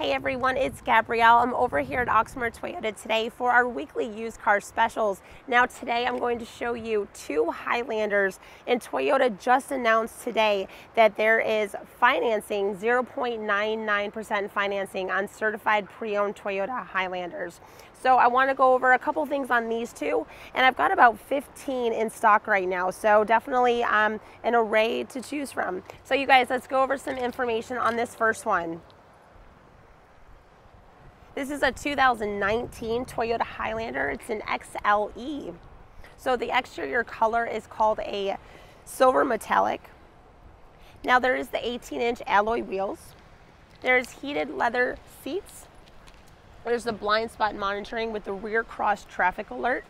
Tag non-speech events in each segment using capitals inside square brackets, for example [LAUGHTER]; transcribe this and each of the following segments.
Hey everyone, it's Gabrielle. I'm over here at Oxmoor Toyota today for our weekly used car specials. Now today I'm going to show you two Highlanders and Toyota just announced today that there is financing, 0.99% financing on certified pre-owned Toyota Highlanders. So I want to go over a couple things on these two and I've got about 15 in stock right now. So definitely um, an array to choose from. So you guys, let's go over some information on this first one. This is a 2019 Toyota Highlander. It's an XLE. So the exterior color is called a silver metallic. Now there is the 18 inch alloy wheels. There's heated leather seats. There's the blind spot monitoring with the rear cross traffic alert.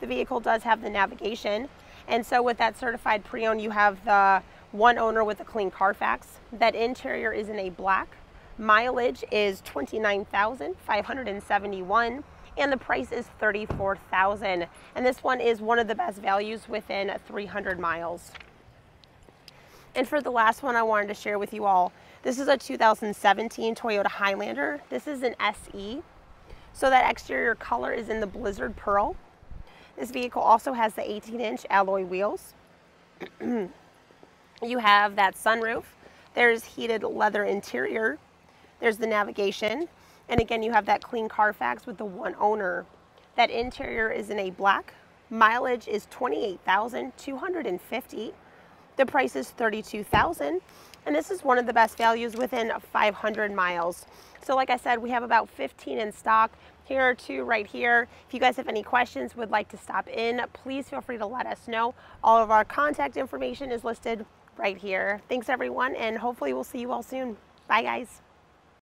The vehicle does have the navigation. And so with that certified pre-owned, you have the one owner with a clean Carfax. That interior is in a black. Mileage is 29,571 and the price is 34,000. And this one is one of the best values within 300 miles. And for the last one I wanted to share with you all, this is a 2017 Toyota Highlander. This is an SE. So that exterior color is in the Blizzard Pearl. This vehicle also has the 18 inch alloy wheels. [CLEARS THROAT] you have that sunroof. There's heated leather interior there's the navigation. And again, you have that clean Carfax with the one owner. That interior is in a black. Mileage is 28,250. The price is 32,000. And this is one of the best values within 500 miles. So like I said, we have about 15 in stock. Here are two right here. If you guys have any questions, would like to stop in, please feel free to let us know. All of our contact information is listed right here. Thanks everyone, and hopefully we'll see you all soon. Bye guys.